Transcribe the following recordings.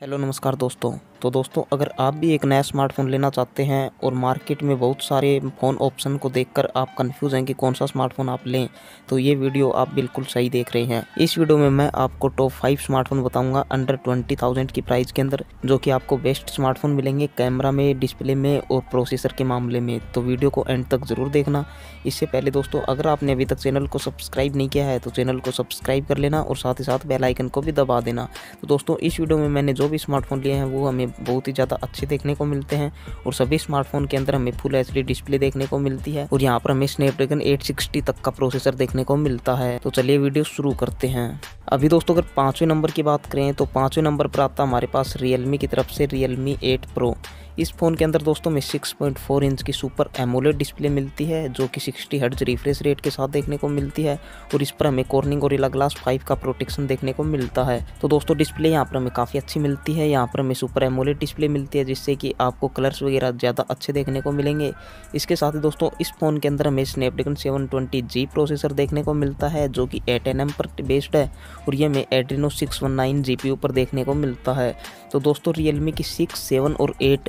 Hello नमस्कार दोस्तों। तो दोस्तों, अगर आप भी एक नया स्मार्टफ़ोन लेना चाहते हैं और मार्केट में बहुत सारे फ़ोन ऑप्शन को देखकर आप कंफ्यूज हैं कि कौन सा स्मार्टफ़ोन आप लें तो ये वीडियो आप बिल्कुल सही देख रहे हैं। इस वीडियो में मैं आपको टॉप फाइव स्मार्टफ़ोन बताऊँगा अंडर ट्वेंटी थाउज़ेंड की प्राइस के अंदर, जो कि आपको बेस्ट स्मार्टफ़ोन मिलेंगे कैमरा में डिस्प्ले में और प्रोसेसर के मामले में। तो वीडियो को एंड तक ज़रूर देखना। इससे पहले दोस्तों, अगर आपने अभी तक चैनल को सब्सक्राइब नहीं किया है तो चैनल को सब्सक्राइब कर लेना और साथ ही साथ बेलाइकन को भी दबा देना। तो दोस्तों, इस वीडियो में मैंने जो भी स्मार्टफ़ोन लिए हैं, वो हमें बहुत ही ज़्यादा अच्छे देखने को मिलते हैं और सभी स्मार्टफ़ोन के अंदर हमें फुल एचडी डिस्प्ले देखने को मिलती है और यहाँ पर हमें स्नैपड्रैगन 860 तक का प्रोसेसर देखने को मिलता है। तो चलिए वीडियो शुरू करते हैं। अभी दोस्तों, अगर पाँचवें नंबर की बात करें तो पाँचवें नंबर पर आता हमारे पास रियलमी की तरफ़ से रियलमी एट प्रो इस फ़ोन के अंदर दोस्तों में 6.4 इंच की सुपर एमोलेड डिस्प्ले मिलती है, जो कि 60 हर्ज रिफ्रेश रेट के साथ देखने को मिलती है, और इस पर हमें कॉर्निंग और इला ग्लास 5 का प्रोटेक्शन देखने को मिलता है। तो दोस्तों डिस्प्ले यहाँ पर हमें काफ़ी अच्छी मिलती है। यहाँ पर हमें सुपर एमोलेड डिस्प्ले मिलती है, जिससे कि आपको कलर्स वगैरह ज़्यादा अच्छे देखने को मिलेंगे। इसके साथ ही दोस्तों, इस फ़ोन के अंदर हमें स्नैपड्रैगन सेवन प्रोसेसर देखने को मिलता है, जो कि एट एन पर बेस्ड है, और ये हमें एड्रीनो सिक्स वन पर देखने को मिलता है। तो दोस्तों रियलमी की सिक्स सेवन और एट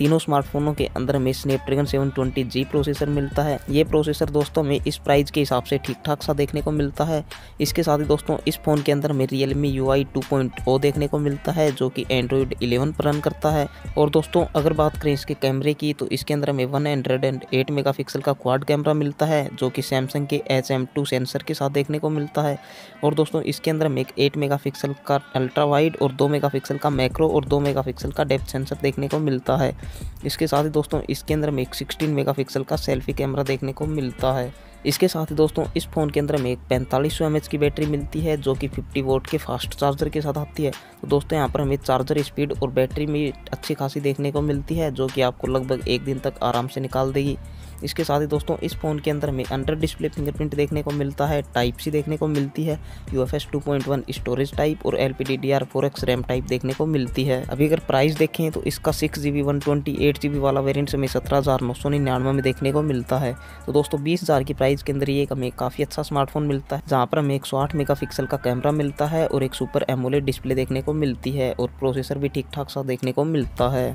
तीनों स्मार्टफोनों के अंदर हमें स्नैपड्रैगन 720G प्रोसेसर मिलता है। ये प्रोसेसर दोस्तों में इस प्राइस के हिसाब से ठीक ठाक सा देखने को मिलता है। इसके साथ ही दोस्तों, इस फ़ोन के अंदर हमें Realme U I two point O देखने को मिलता है, जो कि एंड्रॉयड 11 पर रन करता है। और दोस्तों, अगर बात करें इसके कैमरे की तो इसके अंदर हमें one hundred and eight mega का क्वाड कैमरा मिलता है, जो कि सैमसंग के एच एम टू सेंसर के साथ देखने को मिलता है। और दोस्तों, इसके अंदर हमें एक एट मेगा का अल्ट्रा वाइड और दो मेगा का मैक्रो और दो मेगा का डेप्थ सेंसर देखने को मिलता है। इसके साथ ही दोस्तों, इसके अंदर में एक 16 मेगापिक्सल का सेल्फी कैमरा देखने को मिलता है। इसके साथ ही दोस्तों, इस फ़ोन के अंदर में एक पैंतालीस सौ की बैटरी मिलती है, जो कि 50 वोट के फास्ट चार्जर के साथ आती है। तो दोस्तों, यहाँ पर हमें चार्जर स्पीड और बैटरी में अच्छी खासी देखने को मिलती है, जो कि आपको लगभग एक दिन तक आराम से निकाल देगी। इसके साथ ही दोस्तों, इस फ़ोन के अंदर हमें अंडर डिस्प्ले फिंगरप्रिंट देखने को मिलता है टाइप सी देखने को मिलती है U F S two point one storage type और L P D D R four X RAM type देखने को मिलती है। अभी अगर प्राइस देखें तो इसका six G B one twenty eight G B वाला वेरियंट हमें सत्रह हज़ार नौ सौ निन्यानवे में देखने को मिलता है। तो दोस्तों, बीस हज़ार की प्राइस के अंदर ये हमें काफ़ी अच्छा स्मार्टफ़ोन मिलता है, जहाँ पर हमें एक सौ आठ मेगा पिक्सल का कैमरा मिलता है और एक सुपर एमोलेड डिस्प्ले देखने को मिलती है और प्रोसेसर भी ठीक ठाक सा देखने को मिलता है।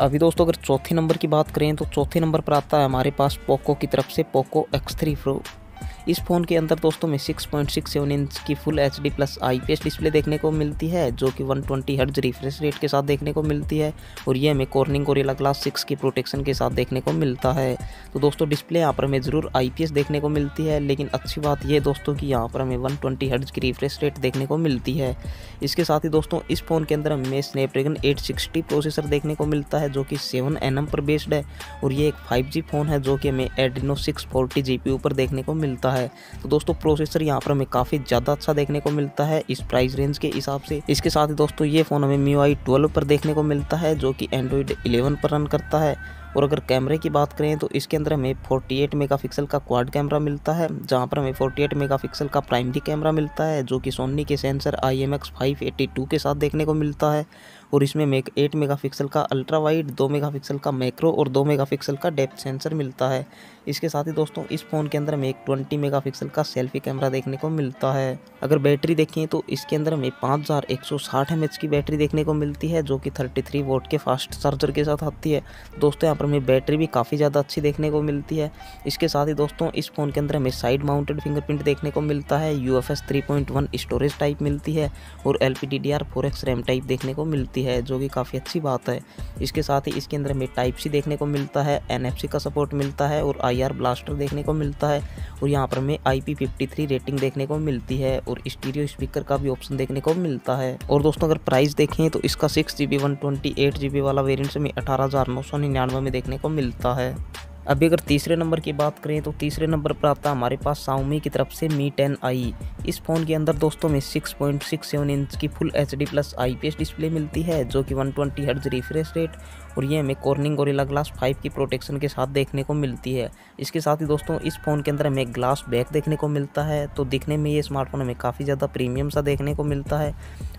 अभी दोस्तों, अगर चौथे नंबर की बात करें तो चौथे नंबर पर आता है हमारे पास पोको की तरफ़ से पोको एक्स थ्री प्रो इस फ़ोन के अंदर दोस्तों में 6.67 इंच की full H D plus I P S display देखने को मिलती है, जो कि 120 ट्वेंटी हर्ज रिफ्रेश रेट के साथ देखने को मिलती है, और ये हमें कॉर्निंग गोरिल्ला ग्लास सिक्स की प्रोटेक्शन के साथ देखने को मिलता है। तो दोस्तों डिस्प्ले यहाँ पर हमें ज़रूर आई पी एस देखने को मिलती है, लेकिन अच्छी बात यह दोस्तों की यहाँ पर हमें वन ट्वेंटी हर्ज की रिफ्रेश रेट देखने को मिलती है। इसके साथ ही दोस्तों इस फ़ोन के अंदर हमें स्नैपड्रैगन एट सिक्सटी प्रोसेसर देखने को मिलता है, जो कि सेवन एन पर बेस्ड है, और ये एक फाइव जी फ़ोन है, जो कि हमें Adreno six forty G P पर देखने को मिलता है तो दोस्तों प्रोसेसर यहाँ पर हमें काफ़ी ज़्यादा अच्छा देखने को मिलता है। इस प्राइस रेंज के हिसाब से। इसके साथ ही दोस्तों, ये फ़ोन हमें मी आई पर देखने को मिलता है, जो कि एंड्रॉइड 11 पर रन करता है। और अगर कैमरे की बात करें तो इसके अंदर हमें 48 मेगापिक्सल का क्वाड कैमरा मिलता है, जहाँ पर हमें 48 मेगापिक्सल का प्राइमरी कैमरा मिलता है, जो कि सोनी के सेंसर आई एम के साथ देखने को मिलता है। और इसमें हमें एक एट मेगापिक्सल का अल्ट्रा वाइड दो मेगापिक्सल का मैक्रो और दो मेगापिक्सल का डेप्थ सेंसर मिलता है। इसके साथ ही दोस्तों, इस फ़ोन के अंदर हमें एक ट्वेंटी मेगापिक्सल का सेल्फी कैमरा देखने को मिलता है। अगर बैटरी देखें तो इसके अंदर हमें पाँच हज़ार एक सौ साठ एम एच की बैटरी देखने को मिलती है, जो कि थर्टी थ्री वोट के फास्ट चार्जर के साथ आती है। दोस्तों, यहाँ पर हमें बैटरी भी काफ़ी ज़्यादा अच्छी देखने को मिलती है। इसके साथ ही दोस्तों, इस फ़ोन के अंदर हमें साइड माउंटेड फिंगरप्रिंट देखने को मिलता है। U F S three point one storage type मिलती है और L P D D R four X RAM type देखने को मिलती है जो कि काफ़ी अच्छी बात है। इसके साथ ही इसके अंदर हमें टाइप सी देखने को मिलता है एनएफसी का सपोर्ट मिलता है और आईआर ब्लास्टर देखने को मिलता है। और यहाँ पर हमें आई पी रेटिंग देखने को मिलती है और स्टीरियो स्पीकर का भी ऑप्शन देखने को मिलता है। और दोस्तों, अगर प्राइस देखें तो इसका six G B one twenty eight G B वाला वेरियंट हमें अठारह हज़ार नौ सौ निन्यानवे में देखने को मिलता है। अभी अगर तीसरे नंबर की बात करें तो तीसरे नंबर पर आता हमारे पास साउमी की तरफ़ से मी टेन आई इस फ़ोन के अंदर दोस्तों में 6.67 इंच की full H D plus I P S display मिलती है, जो कि 120 ट्वेंटी हर्ज रिफ्रेश रेट और ये हमें कॉर्निंग गोरिल्ला ग्लास 5 की प्रोटेक्शन के साथ देखने को मिलती है। इसके साथ ही दोस्तों, इस फ़ोन के अंदर हमें ग्लास बैक देखने को मिलता है तो दिखने में ये स्मार्टफ़ोन हमें काफ़ी ज़्यादा प्रीमियम सा देखने को मिलता है।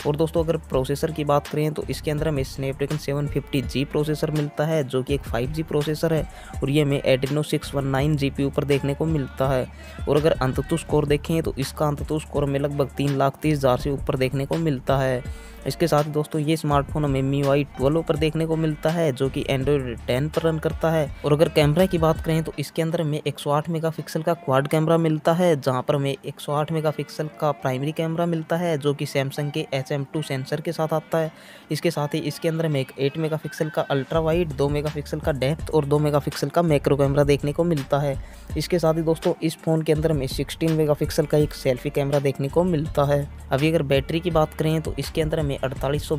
और दोस्तों, अगर प्रोसेसर की बात करें तो इसके अंदर हमें Snapdragon seven fifty G processor मिलता है, जो कि एक फाइव जी प्रोसेसर है, और ये हमें Adreno six one nine G पर देखने को मिलता है। और अगर अंततु स्कोर देखें तो इसका अंततु स्कोर हमें लगभग तीन लाख तीस हज़ार से ऊपर देखने को मिलता है। इसके साथ दोस्तों ये स्मार्टफ़ोन हमें मी वाई ट्वेल्व पर देखने को मिलता है, जो कि एंड्रॉयड टेन पर रन करता है। और अगर कैमरा की बात करें तो इसके अंदर हमें 108 मेगापिक्सल का क्वाड कैमरा मिलता है, जहाँ पर हमें 108 मेगापिक्सल का प्राइमरी कैमरा मिलता है, जो कि सैमसंग के एच सेंसर के साथ आता है। इसके साथ ही इसके अंदर हमें एक एट मेगा का अल्ट्रा वाइड दो मेगा का डेप्थ और दो मेगा का मैक्रो कैमरा देखने को मिलता है। इसके साथ ही दोस्तों, इस फ़ोन के अंदर हमें 16 मेगापिक्सल का एक सेल्फी कैमरा देखने को मिलता है। अभी अगर बैटरी की बात करें तो इसके अंदर हमें अड़तालीस सौ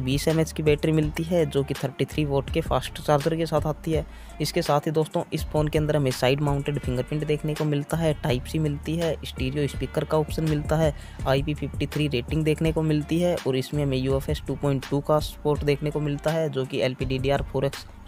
की बैटरी मिलती है, जो कि 33 वोट के फास्ट चार्जर के साथ आती है। इसके साथ ही दोस्तों, इस फ़ोन के अंदर हमें साइड माउंटेड फिंगरप्रिंट देखने को मिलता है टाइप सी मिलती है स्टीरियो स्पीकर का ऑप्शन मिलता है आई पी रेटिंग देखने को मिलती है, और इसमें हमें यू एफ़ का सपोर्ट देखने को मिलता है, जो कि एल पी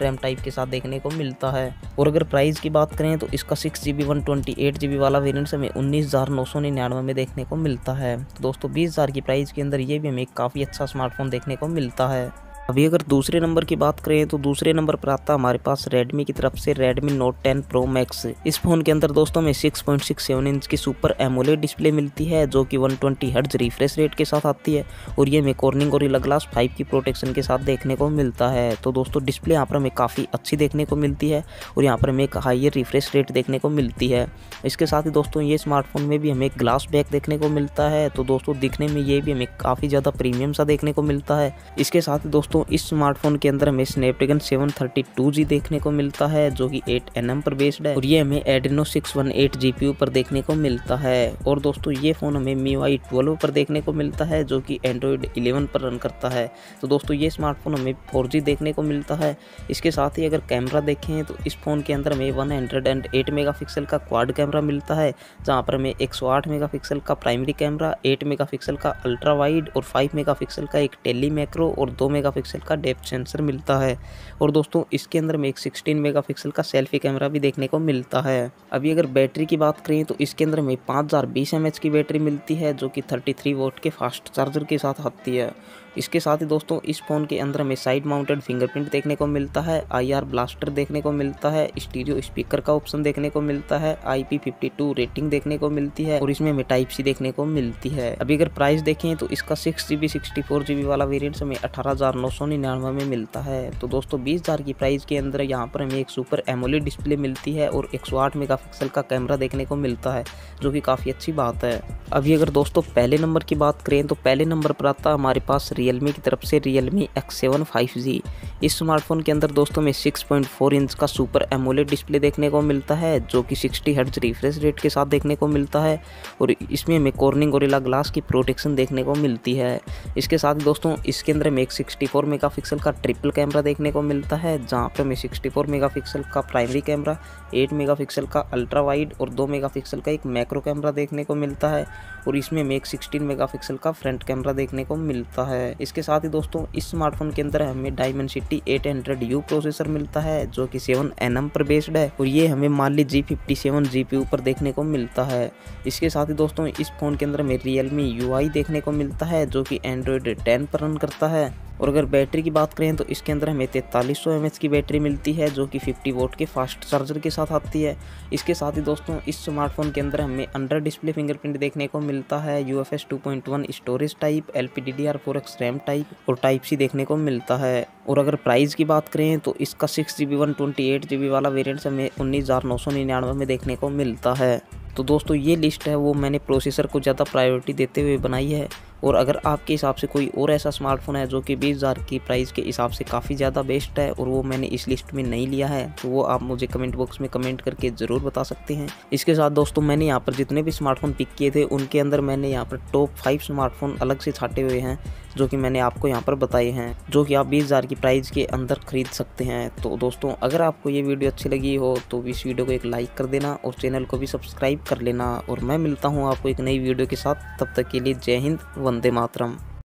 रैम टाइप के साथ देखने को मिलता है। और अगर प्राइस की बात करें तो इसका six G B one twenty eight G B वाला वेरियंट हमें उन्नीस हज़ार नौ सौ निन्यानवे में देखने को मिलता है। तो दोस्तों, बीस हज़ार की प्राइस के अंदर ये भी हमें काफ़ी अच्छा स्मार्टफ़ोन देखने को मिलता है। अभी अगर दूसरे नंबर की बात करें तो दूसरे नंबर पर आता हमारे पास Redmi की तरफ़ से Redmi Note 10 Pro Max इस फ़ोन के अंदर दोस्तों में 6.67 इंच की सुपर एमोलेड डिस्प्ले मिलती है, जो कि 120 ट्वेंटी हर्ज रिफ्रेश रेट के साथ आती है, और ये हमें कॉर्निंग और ग्लास 5 की प्रोटेक्शन के साथ देखने को मिलता है। तो दोस्तों डिस्प्ले यहाँ पर हमें काफ़ी अच्छी देखने को मिलती है, और यहाँ पर हमें एक हाइयर रिफ्रेश रेट देखने को मिलती है। इसके साथ ही दोस्तों ये स्मार्टफ़ोन में भी हमें ग्लास बैक देखने को मिलता है तो दोस्तों दिखने में ये भी हमें काफ़ी ज़्यादा प्रीमियम सा देखने को मिलता है। इसके साथ ही दोस्तों इस स्मार्टफ़ोन के अंदर हमें स्नैपड्रैगन 732G देखने को मिलता है, जो कि 8 nm पर बेस्ड है, और ये हमें एड्रीनो 618 GPU पर देखने को मिलता है। और दोस्तों, ये फ़ोन हमें मी वाई पर देखने को मिलता है, जो कि एंड्रॉयड 11 पर रन करता है। तो दोस्तों, ये स्मार्टफ़ोन हमें 4G देखने को मिलता है। इसके साथ ही अगर कैमरा देखें तो इस फ़ोन के अंदर हमें वन हंड्रेड मेगापिक्सल का क्वाड कैमरा मिलता है, जहाँ पर हमें एक मेगापिक्सल का प्राइमरी कैमरा एट मेगापिक्सल का अल्ट्रा वाइड और फाइव मेगापिक्सल का एक टेली मैक्रो और दो मेगापिक्सल का डेप्थ सेंसर मिलता है। और दोस्तों, इसके अंदर में एक 16 मेगापिक्सल का सेल्फी कैमरा भी देखने को मिलता है। अभी अगर बैटरी की बात करें तो इसके अंदर में पाँच हज़ार बीस एम की बैटरी मिलती है, जो कि 33 वोट के फास्ट चार्जर के साथ आती है। इसके साथ ही दोस्तों, इस फ़ोन के अंदर हमें साइड माउंटेड फिंगरप्रिंट देखने को मिलता है आईआर ब्लास्टर देखने को मिलता है स्टीरियो स्पीकर का ऑप्शन देखने को मिलता है IP52 रेटिंग देखने को मिलती है और इसमें हमें टाइप सी देखने को मिलती है। अभी अगर प्राइस देखें तो इसका सिक्स जी बी वाला वेरियंट हमें अठारह में मिलता है। तो दोस्तों, बीस की प्राइस के अंदर यहाँ पर हमें एक सुपर एमोलेड डिस्प्ले मिलती है और एक सौ आठ मेगापिक्सल का कैमरा देखने को मिलता है, जो कि काफ़ी अच्छी बात है। अभी अगर दोस्तों, पहले नंबर की बात करें तो पहले नंबर पर आता हमारे पास रियलमी की तरफ़ से Realme X seven five G इस स्मार्टफ़ोन के अंदर दोस्तों में 6.4 इंच का सुपर एमोलेड डिस्प्ले देखने को मिलता है, जो कि 60 हर्ट्ज रिफ्रेश रेट के साथ देखने को मिलता है, और इसमें हमें कॉर्निंग गोरिल्ला ग्लास की प्रोटेक्शन देखने को मिलती है। इसके साथ दोस्तों, इसके अंदर हमें एक 64 मेगापिक्सल का ट्रिपल कैमरा देखने को मिलता है, जहाँ पर हमें 64 मेगापिक्सल का प्राइमरी कैमरा 8 मेगापिक्सल का अल्ट्रा वाइड और 2 मेगापिक्सल का एक मैक्रो कैमरा देखने को मिलता है, और इसमें हमें एक 16 मेगापिक्सल का फ्रंट कैमरा देखने को मिलता है। इसके साथ ही दोस्तों, इस स्मार्टफ़ोन के अंदर हमें Dimensity eight hundred U processor मिलता है, जो कि सेवन एन पर बेस्ड है, और ये हमें Mali G fifty seven G P पर देखने को मिलता है। इसके साथ ही दोस्तों, इस फ़ोन के अंदर हमें रियलमी यू देखने को मिलता है, जो कि एंड्रॉयड टेन पर रन करता है। और अगर बैटरी की बात करें तो इसके अंदर हमें तैंतालीस सौ की बैटरी मिलती है, जो कि 50 वोट के फास्ट चार्जर के साथ आती है। इसके साथ ही दोस्तों, इस स्मार्टफ़ोन के अंदर हमें अंडर डिस्प्ले फिंगरप्रिंट देखने को मिलता है U F storage type L P RAM type और टाइप सी देखने को मिलता है। और अगर प्राइस की बात करें तो इसका सिक्स जी बी वाला वेरियंट हमें उन्नीस में देखने को मिलता है। तो दोस्तों, ये लिस्ट है, वो मैंने प्रोसेसर को ज़्यादा प्रायोरिटी देते हुए बनाई है। और अगर आपके हिसाब से कोई और ऐसा स्मार्टफ़ोन है जो कि बीस हज़ार की प्राइस के हिसाब से काफ़ी ज़्यादा बेस्ट है और वो मैंने इस लिस्ट में नहीं लिया है तो वो आप मुझे कमेंट बॉक्स में कमेंट करके ज़रूर बता सकते हैं। इसके साथ दोस्तों, मैंने यहाँ पर जितने भी स्मार्टफ़ोन पिक किए थे, उनके अंदर मैंने यहाँ पर टॉप फाइव स्मार्टफ़ोन अलग से छाटे हुए हैं। जो कि मैंने आपको यहाँ पर बताए हैं, जो कि आप बीस हज़ार की प्राइस के अंदर खरीद सकते हैं। तो दोस्तों, अगर आपको ये वीडियो अच्छी लगी हो तो इस वीडियो को एक लाइक कर देना और चैनल को भी सब्सक्राइब कर लेना। और मैं मिलता हूँ आपको एक नई वीडियो के साथ। तब तक के लिए जय हिंद, वंदे मातरम।